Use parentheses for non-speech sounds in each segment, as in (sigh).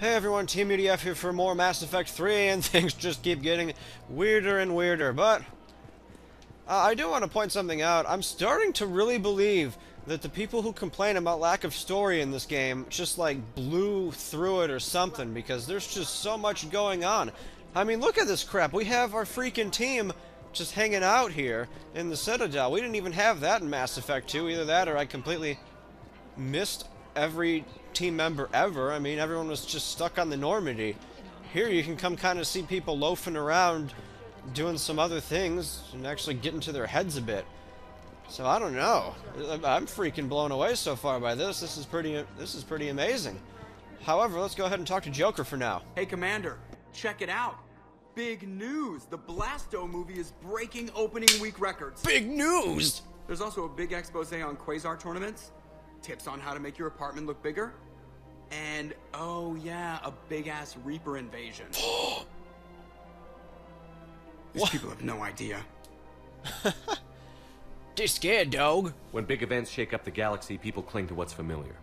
Hey everyone, Team UDF here for more Mass Effect 3, and (laughs) things just keep getting weirder and weirder, but... Uh, I do want to point something out. I'm starting to really believe that the people who complain about lack of story in this game just, like, blew through it or something, because there's just so much going on. I mean, look at this crap. We have our freaking team just hanging out here in the Citadel. We didn't even have that in Mass Effect 2. Either that or I completely missed every team member ever. I mean, everyone was just stuck on the Normandy. Here you can come kind of see people loafing around doing some other things and actually get into their heads a bit. So I don't know. I'm freaking blown away so far by this. This is pretty this is pretty amazing. However, let's go ahead and talk to Joker for now. Hey Commander, check it out. Big news! The Blasto movie is breaking opening week records. Big news! There's also a big expose on Quasar tournaments, tips on how to make your apartment look bigger, and oh yeah, a big ass Reaper invasion. (gasps) These What? people have no idea. (laughs) They're scared, dog. When big events shake up the galaxy, people cling to what's familiar.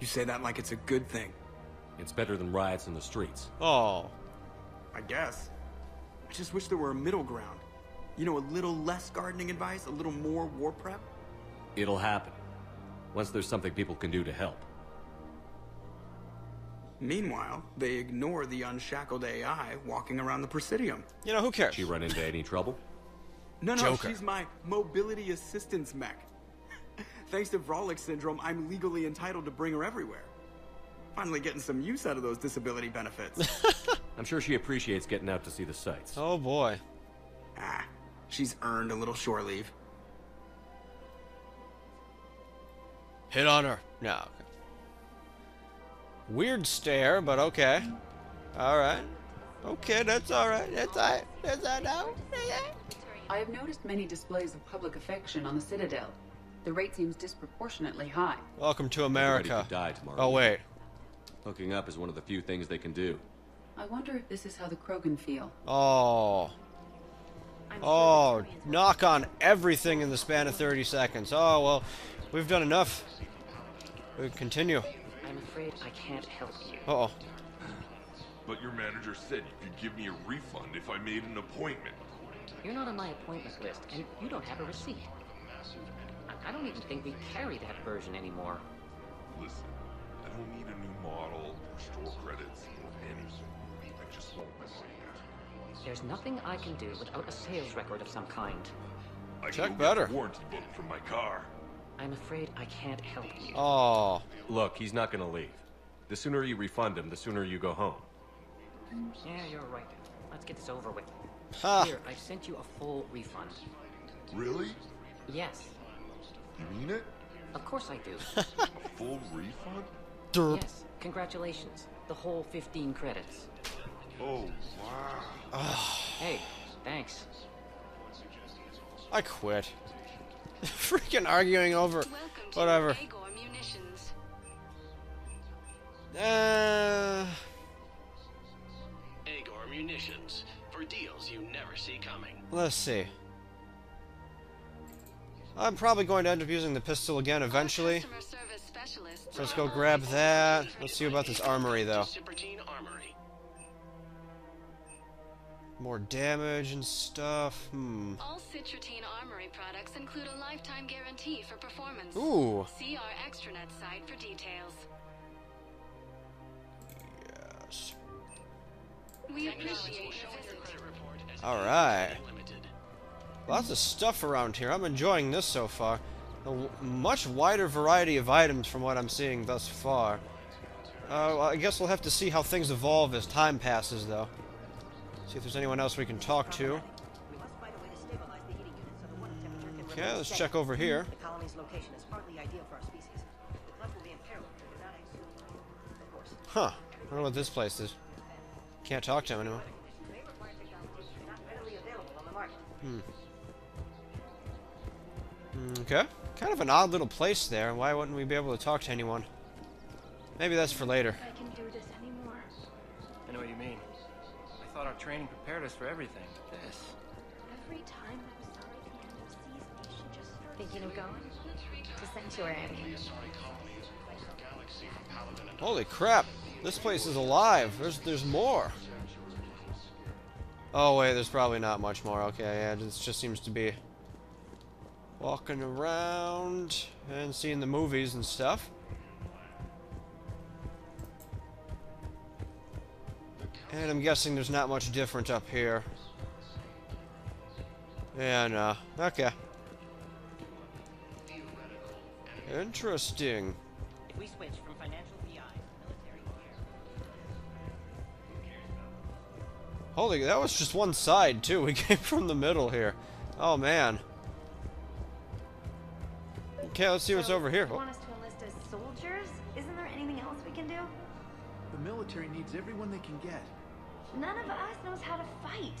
You say that like it's a good thing. It's better than riots in the streets. Oh. I guess. I just wish there were a middle ground. You know, a little less gardening advice, a little more war prep. It'll happen. Once there's something people can do to help. Meanwhile, they ignore the unshackled AI walking around the Presidium. You know, who cares? She run into any trouble? No, no, Joker. she's my mobility assistance mech. (laughs) Thanks to Vrolik syndrome, I'm legally entitled to bring her everywhere. Finally getting some use out of those disability benefits. (laughs) I'm sure she appreciates getting out to see the sights. Oh boy. ah, she's earned a little shore leave. Hit on her. No. okay. Weird stare, but okay. Alright. Okay, that's alright. That's alright. That's alright now. I have noticed many displays of public affection on the Citadel. The rate seems disproportionately high. Welcome to America. die tomorrow. Oh, wait. Hooking up is one of the few things they can do. I wonder if this is how the Krogan feel. Oh. Oh, knock on everything in the span of 30 seconds. Oh, well, we've done enough. We continue. I'm afraid I can't help you. Uh-oh. But your manager said you could give me a refund if I made an appointment. You're not on my appointment list, and you don't have a receipt. I- I don't even think we carry that version anymore. Listen, I don't need a new model or store credits or anything. I just want my money back. There's nothing I can do without a sales record of some kind. I Check better. A warranty book for my car. I'm afraid I can't help you. Oh. Look, he's not gonna leave. The sooner you refund him, the sooner you go home. Yeah, you're right. Let's get this over with. Ha. Here, I've sent you a full refund. Really? Yes, You mean it? of course I do. (laughs) A full refund? Derp. yes, congratulations. The whole 15 credits. Oh, wow. Ah. Hey, thanks. I quit. (laughs) Freaking arguing over Welcome whatever. Uh, Agor Munitions for deals you never see coming. let's see. I'm probably going to end up using the pistol again eventually. Our customer service specialists So let's go grab that. Let's see about this armory though. More damage and stuff. Hmm. All Cipritine Armory products include a lifetime guarantee for performance. Ooh. See our extranet site for details. Yes. We appreciate your visit. Credit report as All right. Lots of stuff around here. I'm enjoying this so far. A w- much wider variety of items from what I'm seeing thus far. Uh, well, I guess we'll have to see how things evolve as time passes, though. See if there's anyone else we can talk to. We must find a way to stabilize the heating unit so the water temperature can Okay, let's check over here. The colony's location is hardly ideal for our species. The club will be in peril if not execute, of course. Huh. I don't know what this place is. Can't talk to him anymore. May require technologies not readily available on the market. Hmm. Hmm, okay. Kind of an odd little place there. Why wouldn't we be able to talk to anyone? Maybe that's for later. Training prepared us for everything. but This. Every time I was sorry at the end of season, she just started Thinking of going? To Sanctuary, I mean. Holy crap! This place is alive. There's there's more. Oh wait, there's probably not much more. Okay, yeah, it just seems to be walking around and seeing the movies and stuff. And I'm guessing there's not much different up here. Yeah, no. Okay. Interesting. If we switch from financial PI to military Holy, that was just one side, too. (laughs) We came from the middle here. Oh, man. Okay, let's see what's over here. You want us to enlist as soldiers? Isn't there anything else we can do? The military needs everyone they can get. None of us knows how to fight.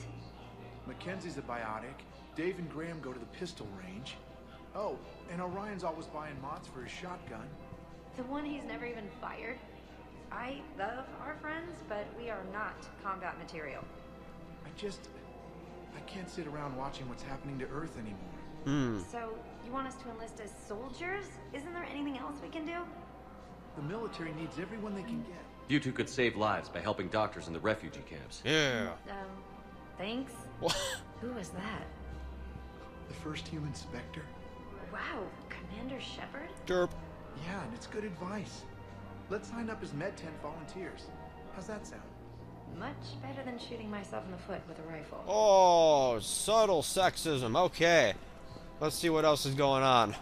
Mackenzie's a biotic. Dave and Graham go to the pistol range. Oh, and Orion's always buying mods for his shotgun. The one he's never even fired. I love our friends, but we are not combat material. I just... I can't sit around watching what's happening to Earth anymore. Hmm. So, you want us to enlist as soldiers? Isn't there anything else we can do? The military needs everyone they can get. You two could save lives by helping doctors in the refugee camps. Yeah. Um, thanks. What? Who was that? The first human Spectre? Wow, Commander Shepard? Derp. Yeah, and it's good advice. Let's sign up as Med 10 volunteers. How's that sound? Much better than shooting myself in the foot with a rifle. Oh, subtle sexism. Okay. Let's see what else is going on.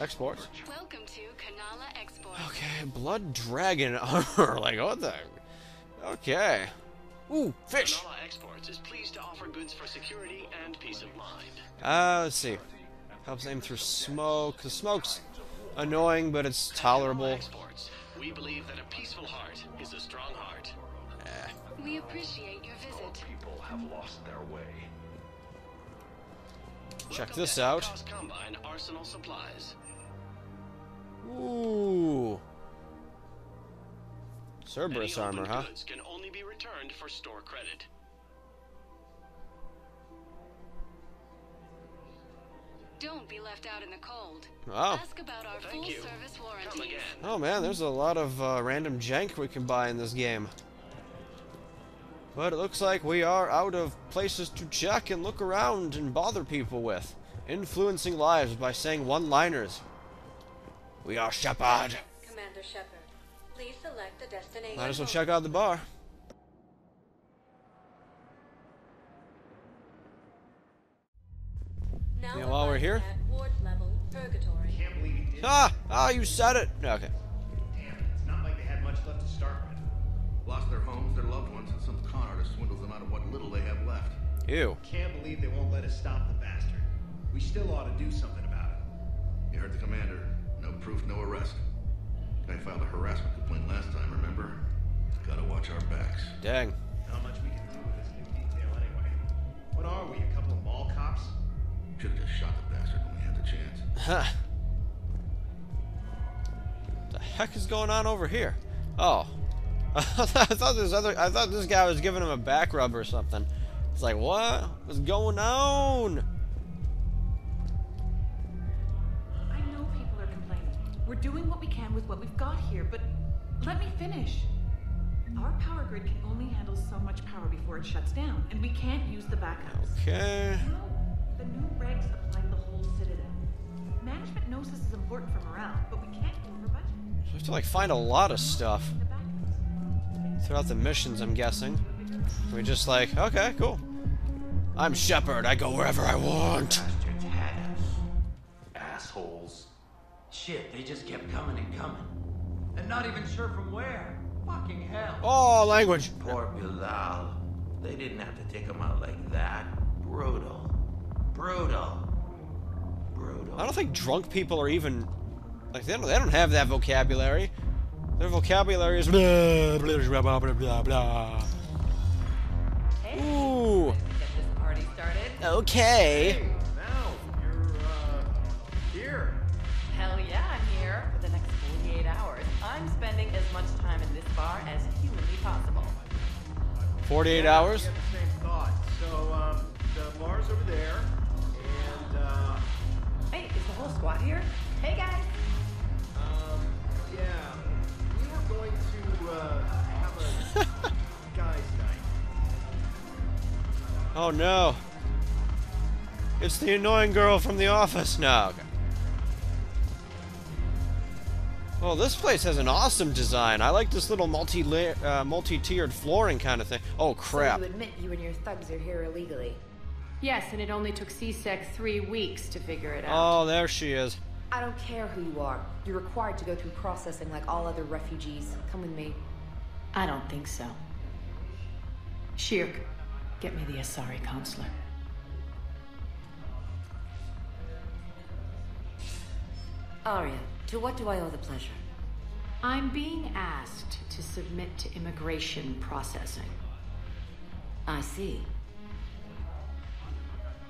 Exports. Welcome to Kanala Exports. Okay, blood dragon (laughs) armor. like, what the? Okay. Ooh, fish. Kanala Exports is pleased to offer goods for security and peace of mind. Uh, let's see. Helps aim through smoke. The smoke's annoying, but it's tolerable. Exports. We believe that a peaceful heart is a strong heart. We appreciate your visit. People have lost their way. Check Welcome this out. Combine Arsenal Supplies. Ooh. Cerberus open armor, huh? can only be returned for store credit. Don't be left out in the cold. Oh. Ask about our Thank full you. service Come warranties. again. Oh man, there's a lot of uh, random jank we can buy in this game. But it looks like we are out of places to check and look around and bother people with. Influencing lives by saying one-liners. We are Shepard. Commander Shepard, please select a destination. Might as well check out the bar. Now Yeah, while we're here. Ward level purgatory. Ah! Ah, you said it! Okay. It's not like they had much left to start with. Lost their homes, their loved ones, and some con artist swindles them out of what little they have left. Ew. Can't believe they won't let us stop the bastard. We still ought to do something about it. You heard the commander. No proof, no arrest. Guy filed a harassment complaint last time, remember? Gotta watch our backs. Dang. Not much we can do with this new detail anyway. What are we, a couple of mall cops? Should've just shot the bastard when we had the chance. Huh. The heck is going on over here? Oh. (laughs) I thought this other I thought this guy was giving him a back rub or something. It's like, what? What's going on? I know people are complaining. We're doing what we can with what we've got here, but let me finish. Our power grid can only handle so much power before it shuts down, and we can't use the backups. Okay. No, the new regs apply the whole Citadel. Management knows this is important for morale, but we can't go over budget. So we have to like find a lot of stuff. Throughout the missions, I'm guessing. we're just like, okay, cool. I'm Shepard, I go wherever I want. Bastards had us. Assholes. Shit, they just kept coming and coming. And not even sure from where. Fucking hell. Oh, language. Poor Bilal. They didn't have to take him out like that. Brutal. Brutal. I don't think drunk people are even like they don't they don't have that vocabulary. Their vocabulary is blah blah blah blah blah blah. Ooh. Get this party started. Okay. Now, you're, uh, here. Hell yeah, I'm here. For the next 48 hours, I'm spending as much time in this bar as humanly possible. 48 Yeah, hours. We have the same thought. So, um, the bar's over there, and, uh, Hey, is the whole squad here? Hey guys. Oh no. It's the annoying girl from the office now. Okay. Well, this place has an awesome design. I like this little multi uh, multi-tiered flooring kind of thing. Oh crap! So you admit you and your thugs are here illegally? Yes, and it only took C-Sec three weeks to figure it out. Oh, there she is. I don't care who you are. You're required to go through processing like all other refugees. Come with me. I don't think so. Shirk, get me the Asari councilor. Aria, to what do I owe the pleasure? I'm being asked to submit to immigration processing. I see.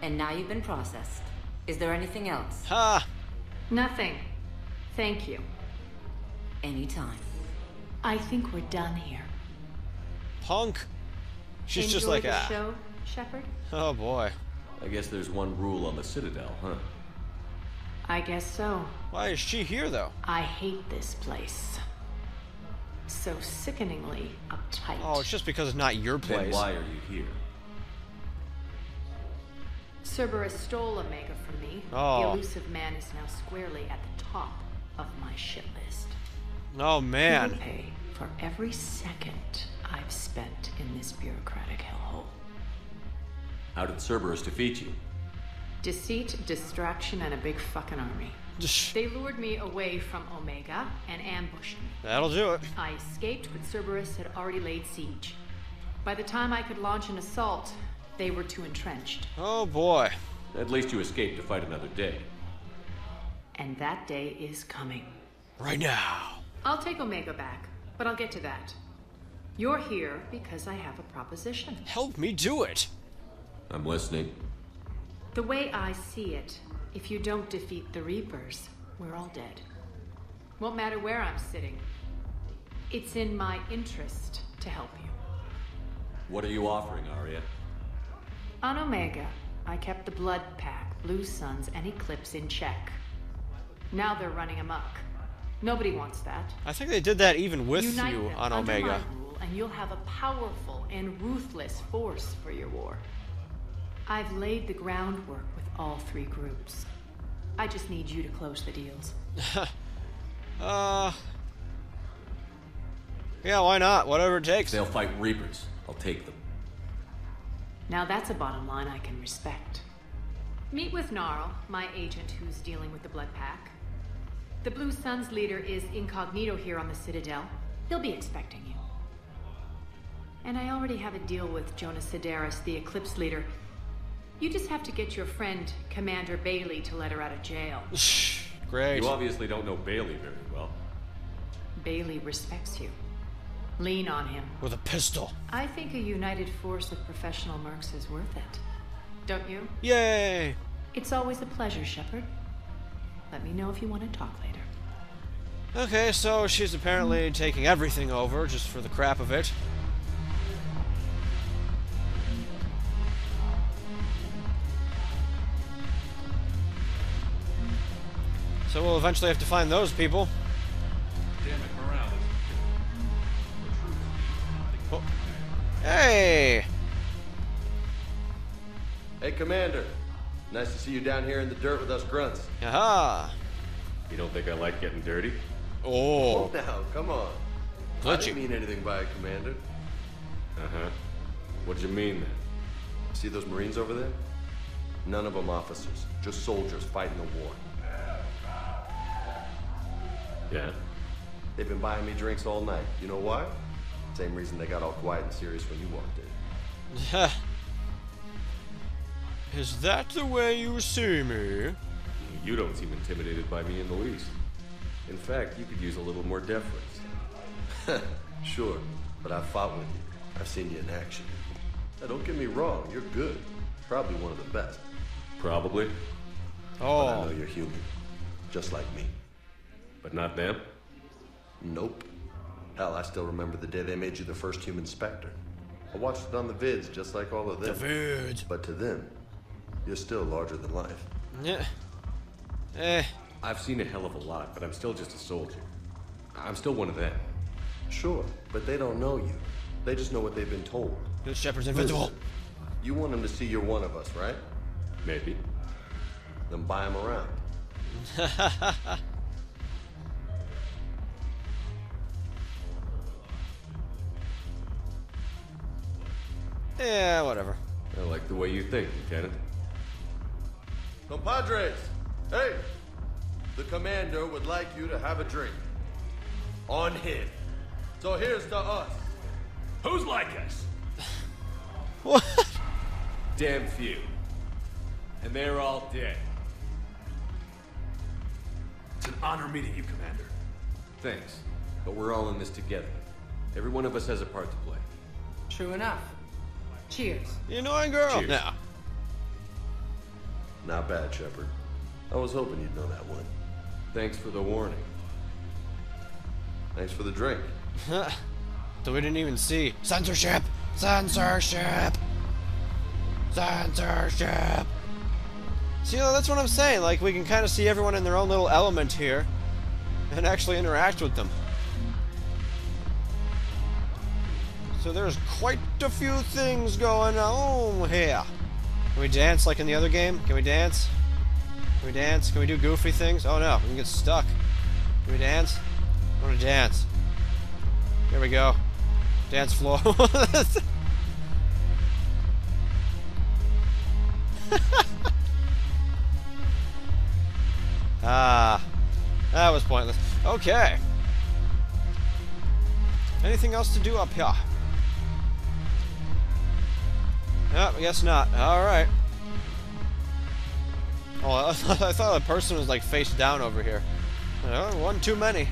And now you've been processed. Is there anything else? Ha! Nothing. Thank you. Anytime. I think we're done here. Punk. She's Enjoy just like the ah. show, Shepard. Oh boy. I guess there's one rule on the Citadel, huh? I guess so. Why is she here though? I hate this place. So sickeningly uptight. Oh, it's just because it's not your place. Then why are you here? Cerberus stole Omega from me. Oh. The Illusive Man is now squarely at the top of my shit list. Oh He man. will pay for every second I've spent in this bureaucratic hellhole. How did Cerberus defeat you? Deceit, distraction, and a big fucking army. They lured me away from Omega and ambushed me. That'll do it. I escaped, but Cerberus had already laid siege. By the time I could launch an assault, they were too entrenched. Oh boy. At least you escaped to fight another day. And that day is coming. Right now. I'll take Omega back, but I'll get to that. You're here because I have a proposition. Help me do it. I'm listening. The way I see it, if you don't defeat the Reapers, we're all dead. Won't matter where I'm sitting. It's in my interest to help you. What are you offering, Aria? On Omega, I kept the Blood Pack, Blue Suns, and Eclipse in check. Now they're running amok. Nobody wants that. I think they did that even with Unite you them on under Omega. My rule, and you'll have a powerful and ruthless force for your war. I've laid the groundwork with all three groups. I just need you to close the deals. (laughs) uh. Yeah, why not? Whatever it takes. They'll fight Reapers. I'll take them. Now that's a bottom line I can respect. Meet with Narl, my agent who's dealing with the Blood Pack. The Blue Suns leader is incognito here on the Citadel. He'll be expecting you. And I already have a deal with Jona Sederis, the Eclipse leader. You just have to get your friend, Commander Bailey, to let her out of jail. Shh, Great. You obviously don't know Bailey very well. Bailey respects you. Lean on him. With a pistol. I think a united force of professional mercs is worth it. Don't you? Yay! It's always a pleasure, Shepard. Let me know if you want to talk later. Okay, so she's apparently taking everything over just for the crap of it. We'll eventually have to find those people. Damn it, Morales. Oh. Hey! Hey, Commander. Nice to see you down here in the dirt with us grunts. Aha! You don't think I like getting dirty? Oh. now, come on. I Glitchy. didn't mean anything by it, Commander. Uh-huh. What'd you mean then? See those Marines over there? None of them officers, just soldiers fighting the war. Yeah? They've been buying me drinks all night. You know why? Same reason they got all quiet and serious when you walked in. Is that the way you see me? You don't seem intimidated by me in the least. In fact, you could use a little more deference. (laughs) sure, but I've fought with you. I've seen you in action. Now, don't get me wrong, you're good. Probably one of the best. Probably. Oh. But I know you're human. Just like me. But not them? Nope. Hell, I still remember the day they made you the first human Spectre. I watched it on the vids, just like all of them. The vids. But to them, you're still larger than life. Yeah. Eh. I've seen a hell of a lot, but I'm still just a soldier. I'm still one of them. Sure, but they don't know you. They just know what they've been told. Good Shepard's invincible. Listen, You want them to see you're one of us, right? Maybe. Then buy them around. (laughs) yeah, whatever. I like the way you think, Lieutenant. Compadres! Hey! The commander would like you to have a drink. On him. So here's to us. Who's like us? (laughs) What? Damn few. And they're all dead. It's an honor meeting you, Commander. Thanks. But we're all in this together. Every one of us has a part to play. True enough. Cheers. You annoying girl. Cheers. No. Not bad, Shepard. I was hoping you'd know that one. Thanks for the warning. Thanks for the drink. (laughs) so we didn't even see. Censorship! Censorship! Censorship! See, that's what I'm saying. Like, we can kind of see everyone in their own little element here and actually interact with them. So there's quite a few things going on here. Can we dance like in the other game? Can we dance? Can we dance? Can we do goofy things? Oh no, we can get stuck. Can we dance? I want to dance. Here we go. Dance floor. (laughs) ah, that was pointless. Okay. Anything else to do up here? No, I guess not. Alright. Oh, I (laughs) thought, I thought the person was like face down over here. Uh, one too many. Do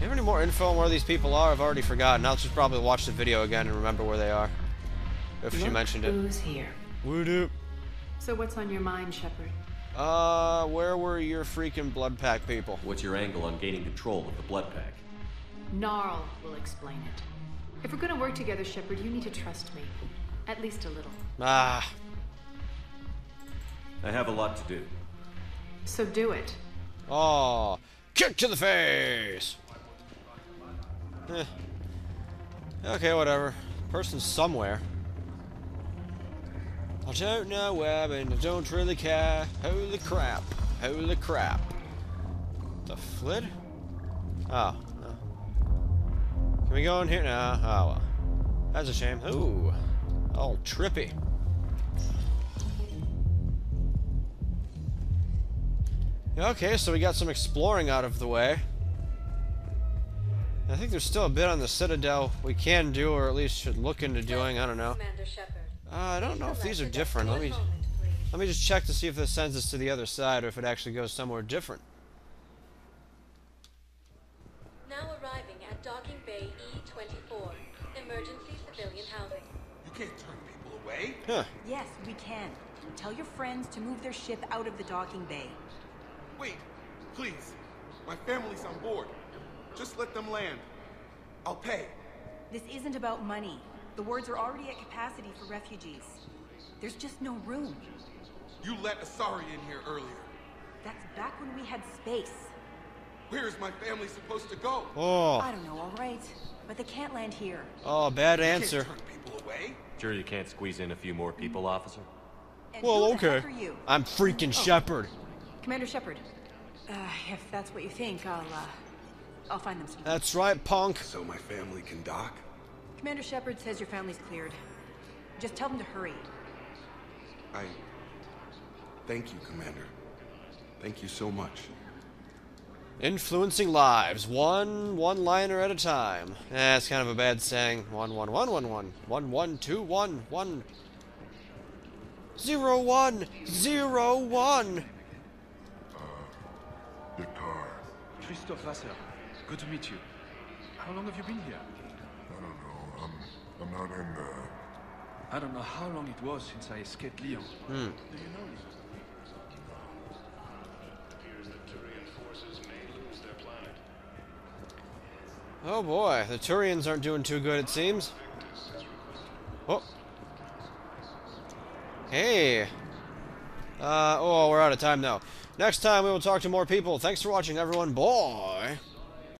you have any more info on where these people are? I've already forgotten. I'll just probably watch the video again and remember where they are. If she mentioned it. Who's here? Would it? So what's on your mind, Shepard? Uh, where were your freaking blood pack people? What's your angle on gaining control of the blood pack? Narl will explain it. If we're gonna work together, Shepard, you need to trust me. At least a little. Ah. I have a lot to do. So do it. Oh, kick to the face! Eh. Okay, whatever. Person's somewhere. I don't know where, but I don't really care. Holy crap. Holy crap. The flit? Oh. oh. Can we go in here? now? Oh, well. That's a shame. Ooh. All trippy. Okay, so we got some exploring out of the way. I think there's still a bit on the Citadel we can do, or at least should look into doing. I don't know. Uh, I don't know if these are different. Let me let me just check to see if this sends us to the other side, or if it actually goes somewhere different. Huh. Yes, we can. Tell your friends to move their ship out of the docking bay. Wait, please. My family's on board. Just let them land. I'll pay. This isn't about money. The wards are already at capacity for refugees. There's just no room. You let Asari in here earlier. That's back when we had space. Where is my family supposed to go? Oh. I don't know, all right. But they can't land here. Oh, bad answer. You can't turn people away. Sure you can't squeeze in a few more people, officer? And Well, okay. you? I'm freaking Oh. Shepard. Commander Shepard. Uh, if that's what you think, I'll, uh, I'll find them some. That's right, punk. So my family can dock? Commander Shepard says your family's cleared. Just tell them to hurry. I... Thank you, Commander. Thank you so much. Influencing lives, one one-liner at a time. Eh, kind of a bad saying. One, one, one, one, one, one, one, two, one, one, zero, one, zero, one. Guitar. Christophe Vassar, good to meet you. How long have you been here? I don't know. I'm, I'm not in the... I don't know how long it was since I escaped Lyon. Hmm. Do you know Oh boy, the Turians aren't doing too good, it seems. Oh. Hey. Uh, oh, we're out of time now. Next time we will talk to more people. Thanks for watching, everyone. Bye.